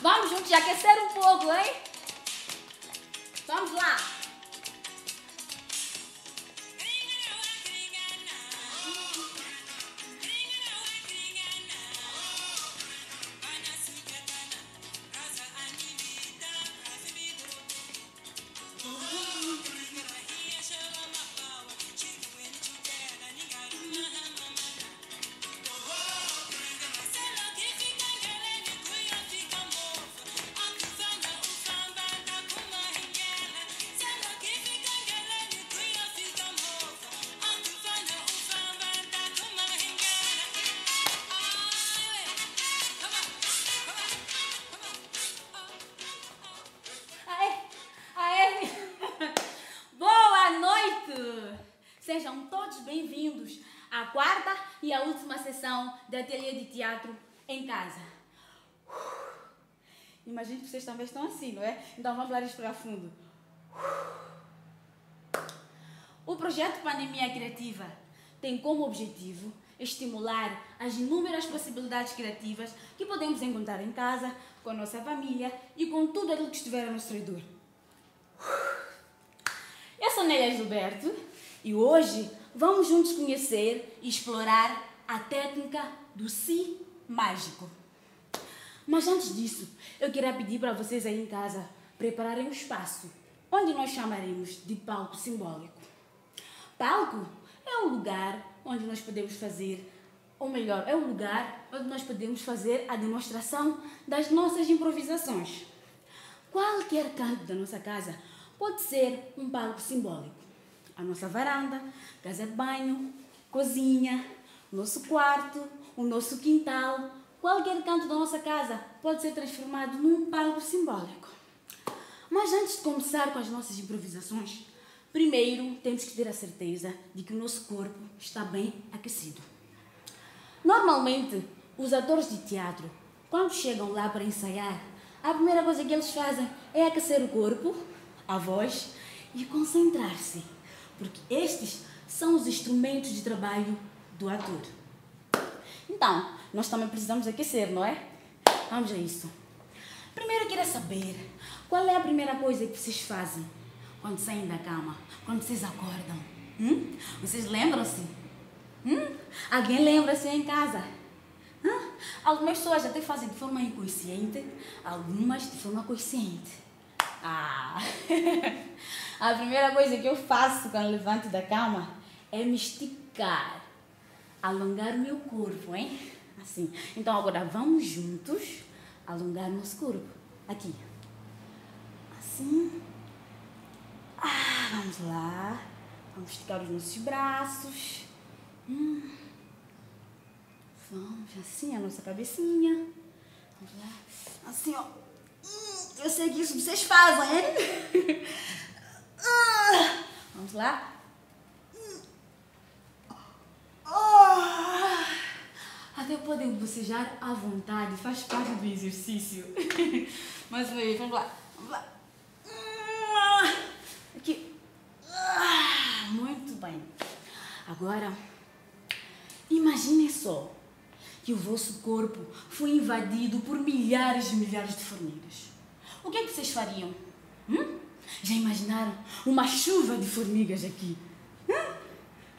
vamos juntos aquecer um pouco, hein? Vamos lá. Ateliê de teatro em casa. Imagino que vocês também estão assim, não é? Então vamos lá respirar fundo. O projeto Pandemia Criativa tem como objetivo estimular as inúmeras possibilidades criativas que podemos encontrar em casa, com a nossa família e com tudo aquilo que estiver ao nosso redor. Eu sou Nélia Gilberto e hoje vamos juntos conhecer e explorar a técnica do si mágico. Mas antes disso, eu queria pedir para vocês aí em casa prepararem um espaço onde nós chamaremos de palco simbólico. Palco é um lugar onde nós podemos fazer, ou melhor, é um lugar onde nós podemos fazer a demonstração das nossas improvisações. Qualquer canto da nossa casa pode ser um palco simbólico. A nossa varanda, casa de banho, cozinha, nosso quarto, o nosso quintal, qualquer canto da nossa casa pode ser transformado num palco simbólico. Mas antes de começar com as nossas improvisações, primeiro temos que ter a certeza de que o nosso corpo está bem aquecido. Normalmente, os atores de teatro, quando chegam lá para ensaiar, a primeira coisa que eles fazem é aquecer o corpo, a voz e concentrar-se, porque estes são os instrumentos de trabalho do ator. Então, nós também precisamos aquecer, não é? Vamos a isso. Primeiro eu queria saber qual é a primeira coisa que vocês fazem quando saem da cama, quando vocês acordam. Hum? Vocês lembram-se? Hum? Alguém lembra-se em casa? Hã? Algumas pessoas até fazem de forma inconsciente, algumas de forma consciente. Ah! A primeira coisa que eu faço quando levanto da cama é me esticar, alongar o meu corpo, hein? Assim. Então agora vamos juntos alongar nosso corpo. Aqui. Assim. Ah, vamos lá. Vamos esticar os nossos braços. Hum. Vamos assim, a nossa cabecinha. Vamos lá. Assim, ó. Hum, eu sei que isso vocês fazem, hein? Ah, Vamos lá. Ah. Até podem bocejar à vontade, faz parte do exercício. Mais uma vez, vamos lá. Vamos lá. Aqui. Ah, Muito bem. Agora, imaginem só que o vosso corpo foi invadido por milhares e milhares de formigas. O que é que vocês fariam? Hum? Já imaginaram uma chuva de formigas aqui?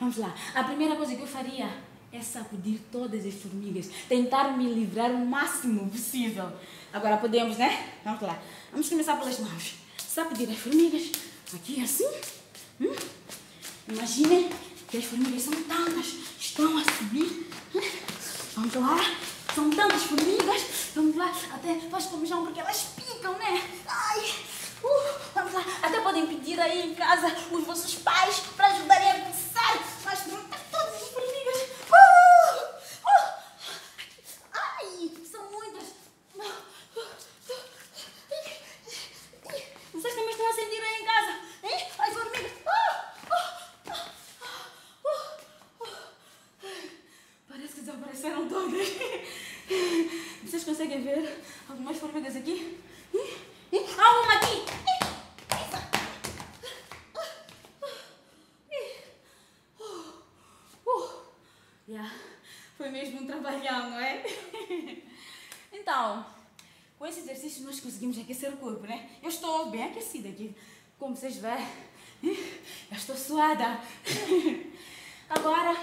Hum? Vamos lá. A primeira coisa que eu faria é sacudir todas as formigas, tentar me livrar o máximo possível. Agora podemos, né? Vamos lá. Vamos começar pelas mãos. Sacudir as formigas aqui assim. Hum? Imaginem que as formigas são tantas, estão a subir. Vamos lá. São tantas formigas. Vamos lá. Até faz comissão porque elas picam, né? Ai. Uh, vamos lá. Até podem pedir aí em casa os vossos pais para ajudarem a coçar. Mas pronto, todas as formigas. Uh, uh. Ai, são muitas. Vocês também estão a sentir aí em casa? Hein? As formigas. Uh, uh, uh, uh. Parece que desapareceram todas. Vocês conseguem ver algumas formigas aqui? Ih, ih, Há uma aqui! Ih, essa. Ih, uh, uh. Yeah, Foi mesmo um trabalhão, não é? Então, com esse exercício nós conseguimos aquecer o corpo, né? Eu estou bem aquecida aqui. Como vocês veem, eu estou suada. Agora,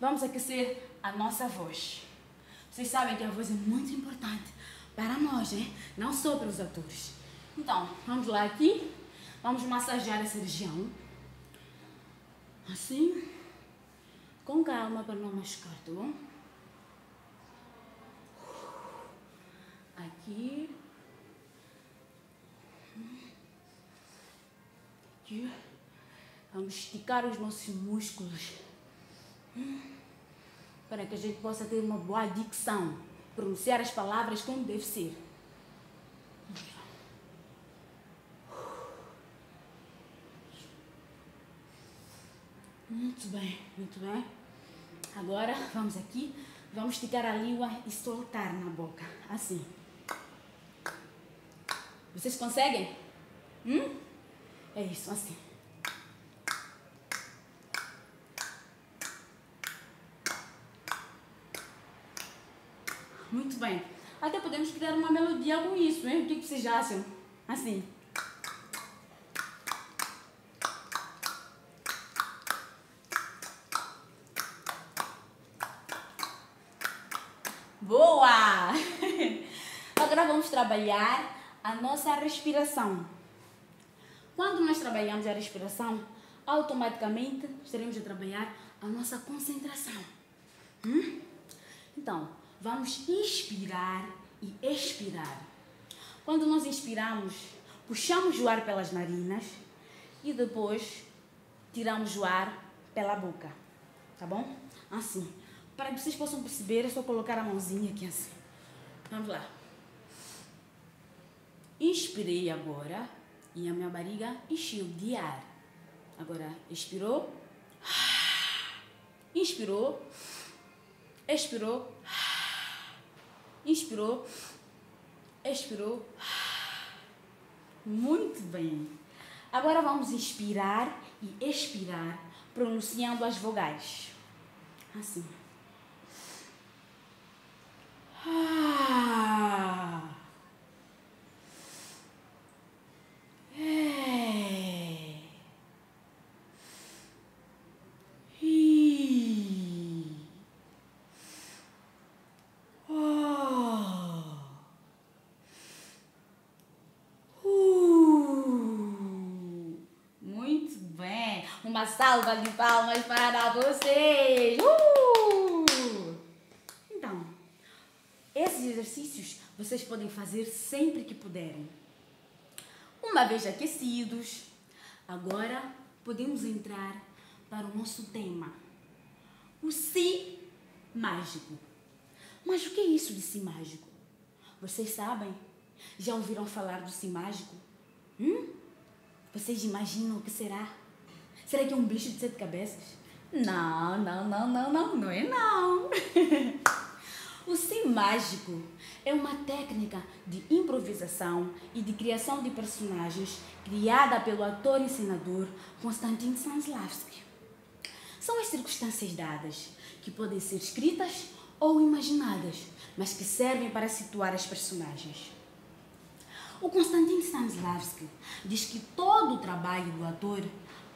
vamos aquecer a nossa voz. Vocês sabem que a voz é muito importante para nós, né? Não só para os atores. Então, vamos lá aqui. Vamos massagear essa região. Assim. Com calma para não machucar, tá bom? Aqui. Vamos esticar os nossos músculos. Para que a gente possa ter uma boa dicção. Pronunciar as palavras como deve ser. Muito bem, muito bem. Agora vamos aqui, vamos esticar a língua e soltar na boca, assim. Vocês conseguem? Hum? É isso, assim. Muito bem. Até podemos criar uma melodia com isso, hein? O que vocês acham? Assim. Boa! Agora vamos trabalhar a nossa respiração. Quando nós trabalhamos a respiração, automaticamente estaremos a trabalhar a nossa concentração. Hum? Então, vamos inspirar e expirar. Quando nós inspiramos, puxamos o ar pelas narinas e depois tiramos o ar pela boca. Tá bom? Assim. Para que vocês possam perceber, é só colocar a mãozinha aqui assim. Vamos lá. Inspirei agora e a minha barriga encheu de ar. Agora, expirou. Inspirou. Expirou. Inspirou. Expirou. Muito bem. Agora vamos inspirar e expirar, pronunciando as vogais. Assim. Ah. É. I. Oh. Uh. Muito bem. Uma salva de palmas para vocês. Uh. Então, esses exercícios vocês podem fazer sempre que puderem. Uma vez aquecidos, agora podemos entrar para o nosso tema. O si mágico. Mas o que é isso de si mágico? Vocês sabem? Já ouviram falar do si mágico? Hum? Vocês imaginam o que será? Será que é um bicho de sete cabeças? Não, não, não, não, não, não é não. O sim mágico é uma técnica de improvisação e de criação de personagens criada pelo ator e ensinador Konstantin Stanislavski. São as circunstâncias dadas que podem ser escritas ou imaginadas, mas que servem para situar as personagens. O Konstantin Stanislavski diz que todo o trabalho do ator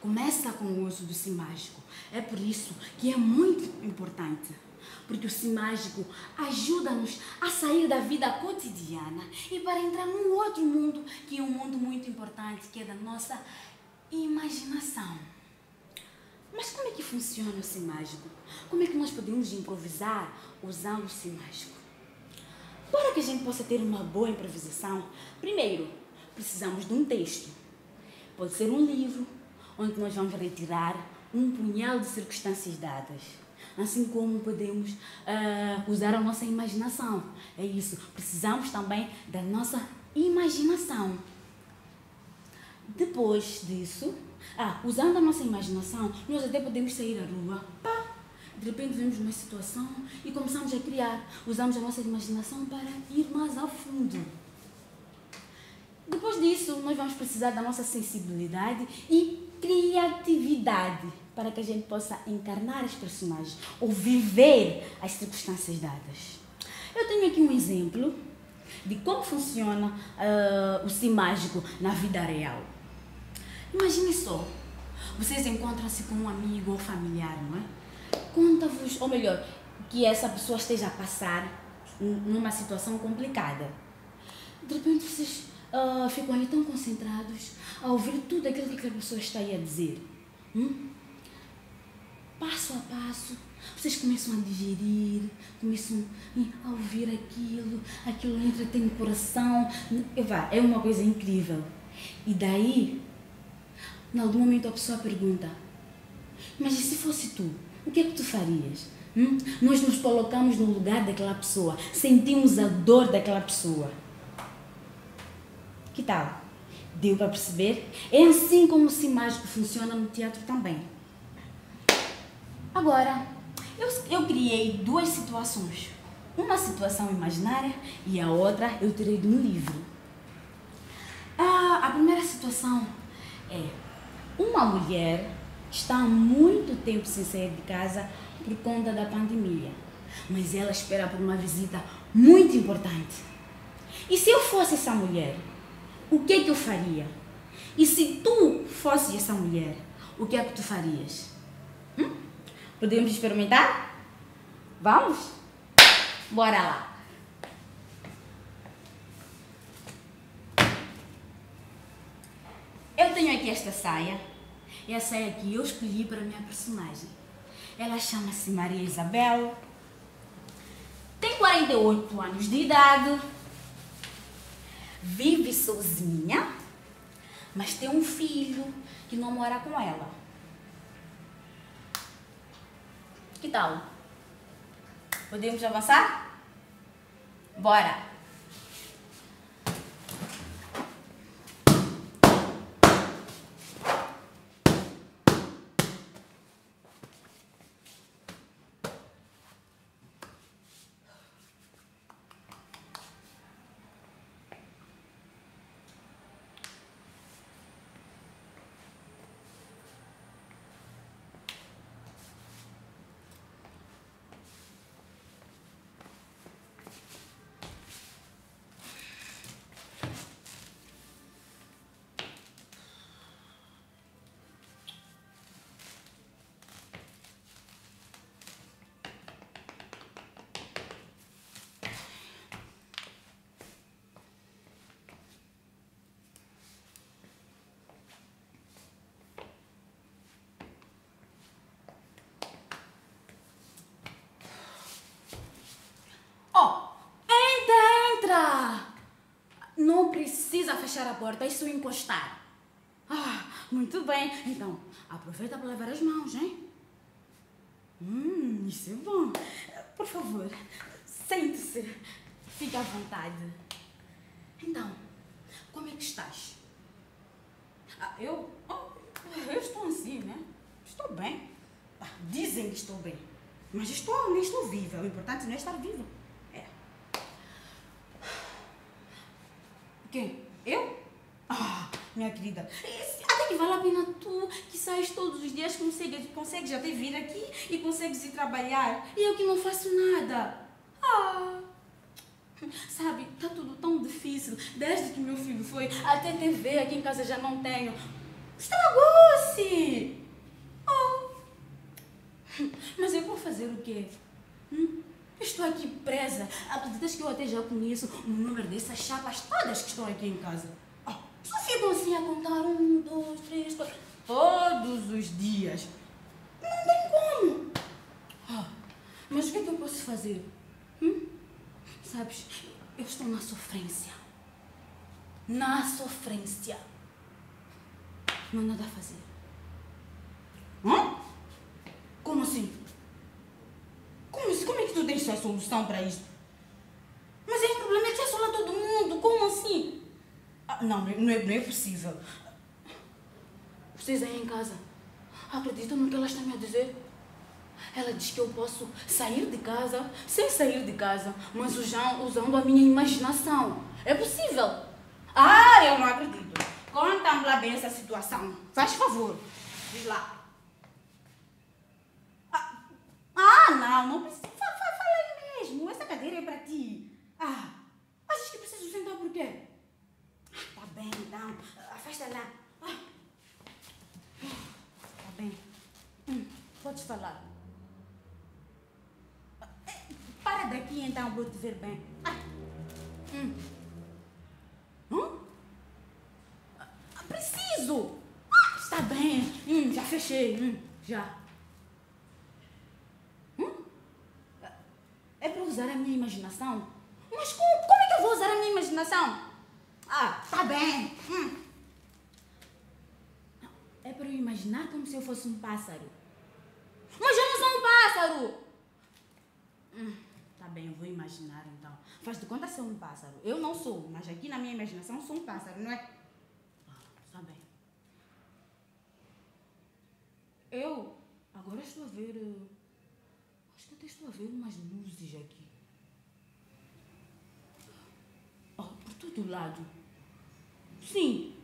começa com o uso do sim mágico. É por isso que é muito importante porque o sim mágico ajuda-nos a sair da vida cotidiana e para entrar num outro mundo, que é um mundo muito importante, que é da nossa imaginação. Mas como é que funciona o sim mágico? Como é que nós podemos improvisar usando o sim mágico? Para que a gente possa ter uma boa improvisação, primeiro precisamos de um texto. Pode ser um livro, onde nós vamos retirar um punhal de circunstâncias dadas assim como podemos uh, usar a nossa imaginação. É isso, precisamos também da nossa imaginação. Depois disso, ah, usando a nossa imaginação, nós até podemos sair à rua, pá, de repente vemos uma situação e começamos a criar. Usamos a nossa imaginação para ir mais a fundo. Depois disso, nós vamos precisar da nossa sensibilidade e criatividade para que a gente possa encarnar os personagens ou viver as circunstâncias dadas. Eu tenho aqui um exemplo de como funciona uh, o si mágico na vida real. Imagine só, vocês encontram-se com um amigo ou familiar, não é? Conta-vos, ou melhor, que essa pessoa esteja a passar numa situação complicada. De repente vocês uh, ficam ali tão concentrados a ouvir tudo aquilo que aquela pessoa está aí a dizer. Hum? Passo a passo, vocês começam a digerir, começam a ouvir aquilo, aquilo entra até no coração. É uma coisa incrível. E daí, em algum momento a pessoa pergunta, mas e se fosse tu? O que é que tu farias? Hum? Nós nos colocamos no lugar daquela pessoa, sentimos a dor daquela pessoa. Que tal? Deu para perceber? É assim como o Sim Mágico funciona no teatro também. Agora, eu, eu criei duas situações. Uma situação imaginária e a outra eu tirei um livro. Ah, a primeira situação é uma mulher está há muito tempo sem sair de casa por conta da pandemia, mas ela espera por uma visita muito importante. E se eu fosse essa mulher, o que é que eu faria? E se tu fosse essa mulher, o que é que tu farias? Podemos experimentar? Vamos? Bora lá! Eu tenho aqui esta saia. E a saia que eu escolhi para minha personagem. Ela chama-se Maria Isabel. Tem 48 anos de idade. Vive sozinha. Mas tem um filho que não mora com ela. Que tal? Podemos avançar? Bora! Não precisa fechar a porta, isso encostar. Ah, muito bem. Então, aproveita para lavar as mãos, hein? Hum, isso é bom. Por favor, sente-se. Fique à vontade. Então, como é que estás? Ah, eu, oh, eu estou assim, né? Estou bem. Ah, dizem que estou bem. Mas estou, nem estou viva. O importante não é estar viva. Quem? Eu? Ah, minha querida, até que vale a pena tu que sais todos os dias, consegues, consegues até vir aqui e consegues ir trabalhar. E eu que não faço nada. Ah, sabe, tá tudo tão difícil. Desde que meu filho foi, até TV aqui em casa já não tenho. Estragou-se! Oh. Mas eu vou fazer o quê? Hum? Estou aqui presa. Acreditas que eu até já conheço o número dessas chapas todas que estão aqui em casa? Oh, só ficam assim a contar um, dois, três, quatro. Todos os dias. Não tem como. Oh, mas o que é que eu posso fazer? Hum? Sabes, eu estou na sofrência. Na sofrência. Não há nada a fazer. Hã? Como assim? É tu tens a solução para isto? Mas é o problema é que assola todo mundo. Como assim? Ah, não, não é, não é possível. Vocês aí em casa acreditam no que ela está me a dizer? Ela diz que eu posso sair de casa sem sair de casa, mas usando a minha imaginação. É possível? Ah, eu não acredito. Conta-me lá bem essa situação. Faz favor. Diz lá. Ah, não, não precisa. Mesmo. Essa cadeira é para ti. Ah, achas que sentar por quê? Ah, tá bem, então. Afasta lá. Ah. Tá bem. Hum, podes falar. Eh, Para daqui então para eu te ver bem. Ah. Hum. Hum? Ah, Preciso! Ah, Está bem. Hum, já fechei. Hum, já. Hum? É para usar a minha imaginação? Mas como, como é que eu vou usar a minha imaginação? Ah, tá bem. Hum. É para eu imaginar como se eu fosse um pássaro. Mas eu não sou um pássaro! Hum, tá bem, eu vou imaginar então. Faz de conta ser um pássaro. Eu não sou, mas aqui na minha imaginação sou um pássaro, não é? Ah, tá bem. Eu agora estou a ver. Até estou a ver umas luzes aqui. Oh, por todo lado. Sim.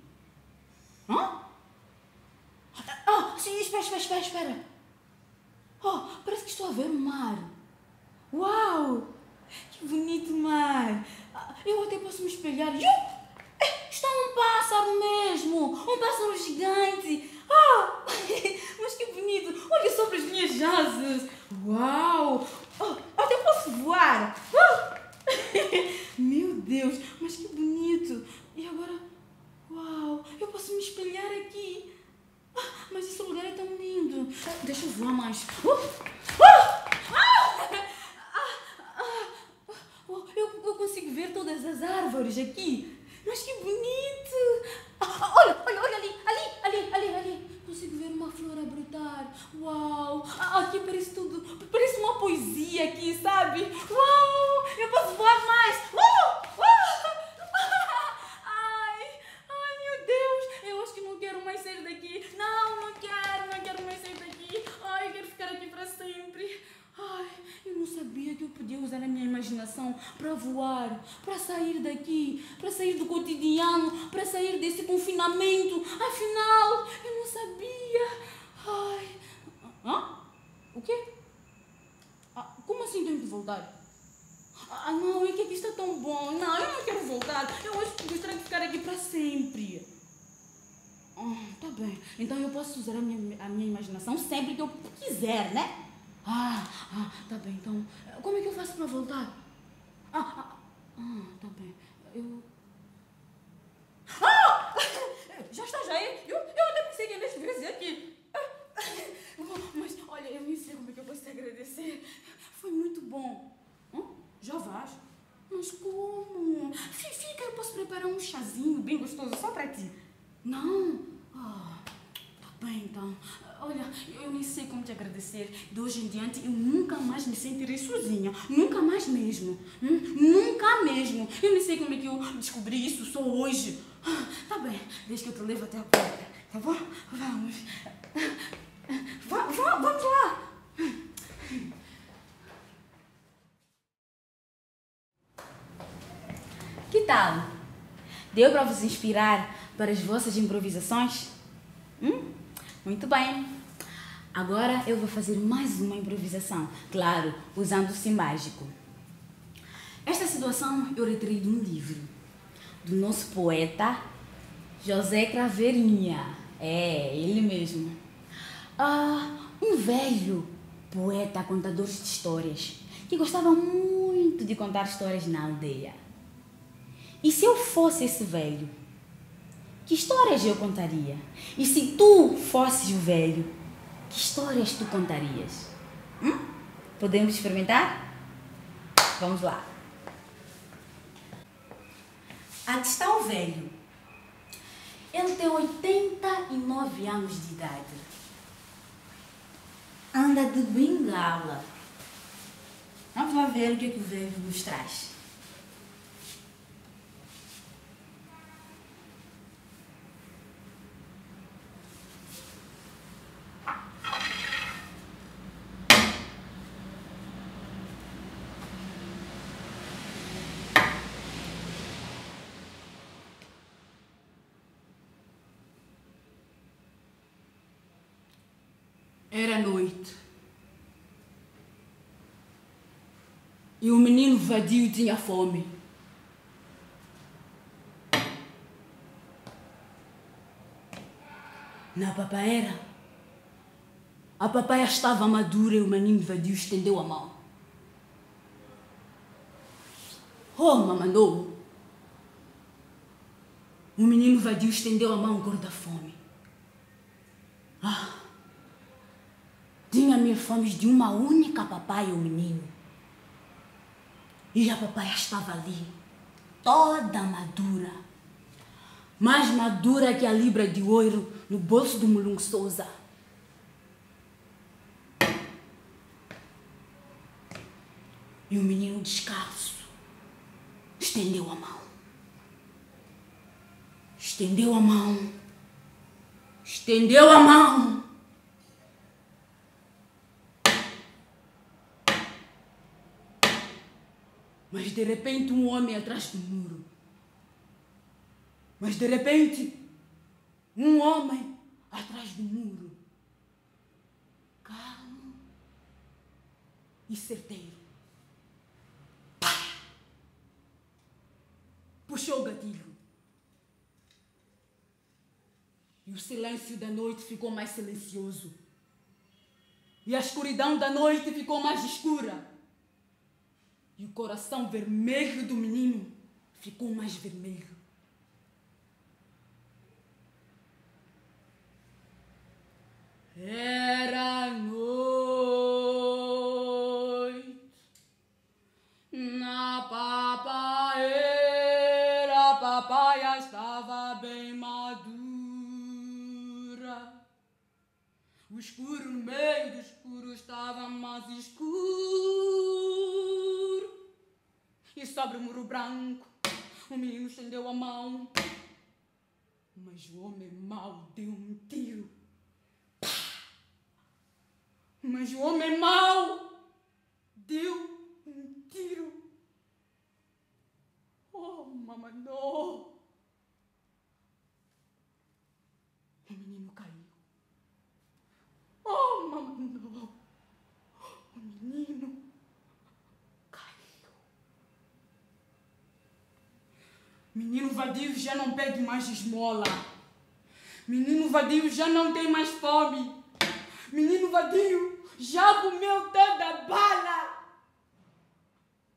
Hã? Ah, sim, espera, espera, espera, espera. Oh, parece que estou a ver o mar. Uau! Que bonito mar. Ah, Eu até posso me espelhar. Eh, Está um pássaro mesmo. Um pássaro gigante. Ah! Mas que bonito. Olha só para as minhas asas. Uau! Oh, até posso voar. Ah! Meu Deus, mas que bonito. E agora, uau, eu posso me espelhar aqui. Ah, Mas esse lugar é tão lindo. Ah, Deixa eu voar mais. Uh! Ah! Ah! Ah! Ah! Oh, Eu, eu consigo ver todas as árvores aqui. Mas que bonito! Ah, Olha, olha, olha ali, ali, ali, ali, ali. Consigo ver uma flor a brotar. Uau! Ah, Aqui parece tudo. Parece uma poesia aqui, sabe? Uau! Eu posso voar mais. Uh! Uh! Ai, ai, meu Deus! Eu acho que não quero mais sair daqui. Não, não quero, não quero mais sair daqui. Ai, eu quero ficar aqui para sempre. Ai, eu não sabia que eu podia usar a minha imaginação para voar, para sair daqui, para sair do cotidiano, para sair desse confinamento. Afinal, eu não sabia. Ai. Hã? O quê? Ah, que voltar? Ah, não, é que aqui está tão bom. Não, eu não quero voltar. Eu acho que gostaria de ficar aqui para sempre. Ah, tá bem. Então eu posso usar a minha, a minha imaginação sempre que eu quiser, né? Ah, ah, tá bem. Então, como é que eu faço para voltar? Ah, ah, ah, tá bem. Eu. Ah! Já está, já aí? Eu, eu até pensei que ia deixar vezes aqui. Mas, olha, eu nem sei como é que eu posso te agradecer. Foi muito bom. Hã? Já vais? Mas como? Fi- Fica, eu posso preparar um chazinho bem gostoso só para ti. Não? Ah, tá bem então. Olha, eu nem sei como te agradecer. De hoje em diante eu nunca mais me sentirei sozinha. Nunca mais mesmo. Hum? Nunca mesmo. Eu nem sei como é que eu descobri isso só hoje. Ah, Tá bem, deixa que eu te levo até a porta. Tá bom? Vamos. Va- va- vamos lá. Tal? Deu para vos inspirar para as vossas improvisações? Hum? Muito bem. Agora eu vou fazer mais uma improvisação, claro, usando o mágico. Esta situação eu retirei de um livro do nosso poeta José Craveirinha. É, ele mesmo. Ah, um velho poeta contador de histórias que gostava muito de contar histórias na aldeia. E se eu fosse esse velho? Que histórias eu contaria? E se tu fosses o velho, que histórias tu contarias? Hum? Podemos experimentar? Vamos lá. Aqui está o velho. Ele tem 89 anos de idade. Anda de bengala. Vamos lá ver o que, é que o velho nos traz. Era noite. E o menino vadio tinha fome. Na papaera, a papaia estava madura e o menino vadio estendeu a mão. Oh, mamandou! O menino vadio estendeu a mão cor da fome. Ah! Tinha mil fomes de uma única papaya o menino. E a papaya estava ali, toda madura. Mais madura que a libra de ouro no bolso do Mulungu Souza. E o menino descalço estendeu a mão. Estendeu a mão. Estendeu a mão. Mas de repente um homem atrás do muro. Mas de repente um homem atrás do muro. Calmo e certeiro. Puxou o gatilho. E o silêncio da noite ficou mais silencioso. E a escuridão da noite ficou mais escura. E o coração vermelho do menino ficou mais vermelho. Era noite na papaera, a estava bem madura. O escuro no meio do escuro estava mais escuro. E sobre o muro branco, o menino estendeu a mão. Mas o homem mau deu um tiro. Mas o homem mau deu um tiro. Oh, mamãe, O menino caiu. Oh, mamãe, O menino caiu. Menino vadio já não pede mais esmola. Menino vadio já não tem mais fome. Menino vadio já comeu toda a bala.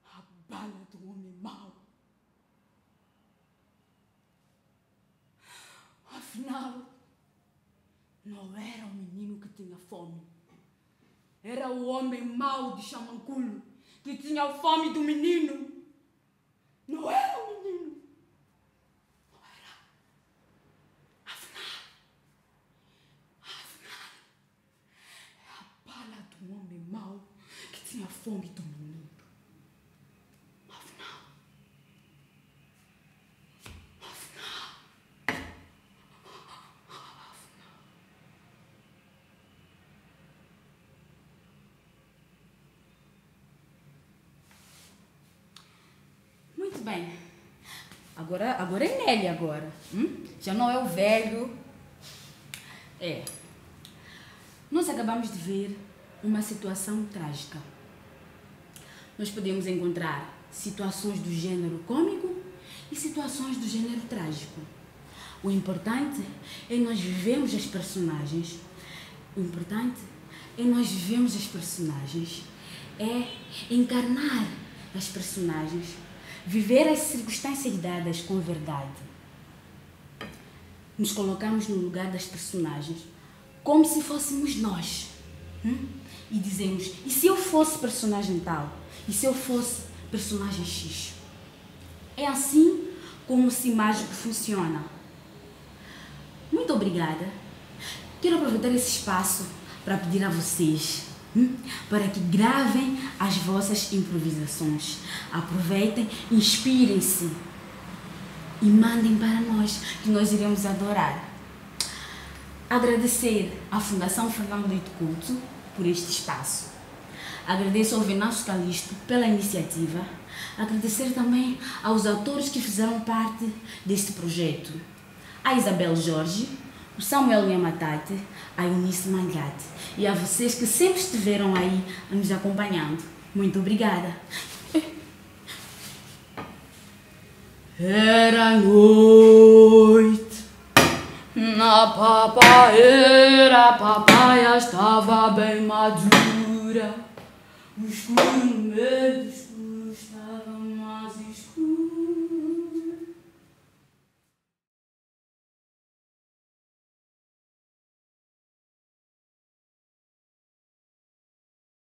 A bala do homem mau. Afinal, não era o menino que tinha fome. Era o homem mau de Chamanculo que tinha fome do menino. Não era o menino. Não era. Afinal, afinal, é a bala do homem mau que tinha fome do menino. Afinal, afinal, Muito bem. Agora, agora é Nelly agora. hum? Já não é o velho. É. Nós acabamos de ver uma situação trágica. Nós podemos encontrar situações do gênero cômico e situações do gênero trágico. O importante é nós vivemos as personagens. O importante é nós vivemos as personagens. É encarnar as personagens. Viver as circunstâncias dadas com verdade. Nos colocamos no lugar das personagens como se fôssemos nós. hum? E dizemos: e se eu fosse personagem tal? E se eu fosse personagem X? É assim como Si Mágico funciona. Muito obrigada. Quero aproveitar esse espaço para pedir a vocês para que gravem as vossas improvisações. Aproveitem, inspirem-se e mandem para nós, que nós iremos adorar. Agradecer à Fundação Fernando Leite Couto por este espaço. Agradeço ao Venâncio Calixto pela iniciativa. Agradecer também aos autores que fizeram parte deste projeto. A Isabel Jorge, o Samuel Yamatate, a Eunice Mangate e a vocês que sempre estiveram aí nos acompanhando. Muito obrigada. Era noite na papaeira, a papaya estava bem madura. O escuro no meio do